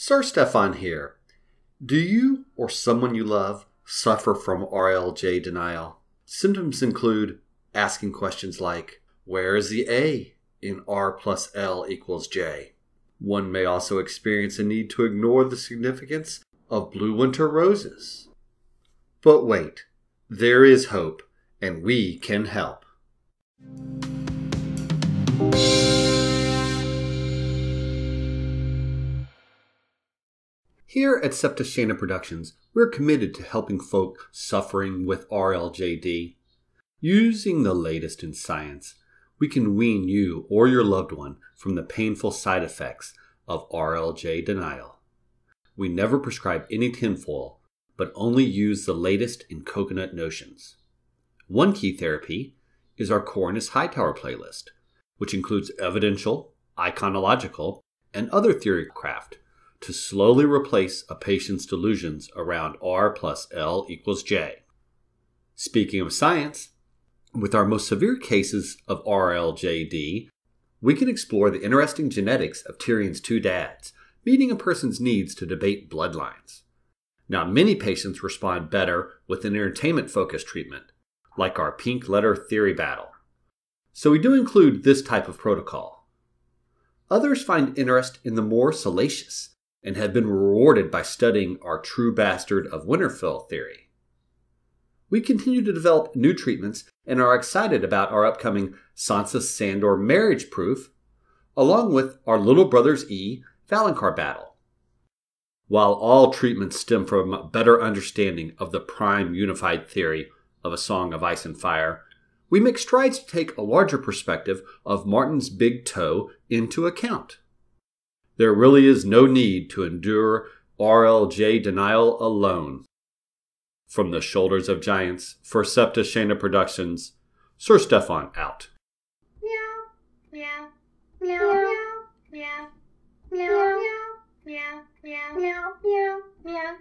Ser Steffon here. Do you or someone you love suffer from RLJ denial? Symptoms include asking questions like, Where is the A in R plus L equals J? One may also experience a need to ignore the significance of blue winter roses. But wait, there is hope, and we can help. Here at Septa Shaena Productions, we're committed to helping folk suffering with RLJD. Using the latest in science, we can wean you or your loved one from the painful side effects of RLJ denial. We never prescribe any tinfoil, but only use the latest in coconut notions. One key therapy is our Cornus Hightower playlist, which includes evidential, iconological, and other theory craft to slowly replace a patient's delusions around R plus L equals J. Speaking of science, with our most severe cases of RLJD, we can explore the interesting genetics of Tyrion's two dads, meeting a person's needs to debate bloodlines. Now, many patients respond better with an entertainment focused treatment, like our pink letter theory battle. So, we do include this type of protocol. Others find interest in the more salacious and have been rewarded by studying our true bastard of Winterfell theory. We continue to develop new treatments and are excited about our upcoming Sansa Sandor marriage proof, along with our Little Brothers E Valonqar battle. While all treatments stem from a better understanding of the prime unified theory of A Song of Ice and Fire, we make strides to take a larger perspective of Martin's big toe into account. There really is no need to endure RLJ denial alone. From the shoulders of giants, for Septa Shaena Productions, Ser Steffon out. meow, meow, meow, meow, meow, meow.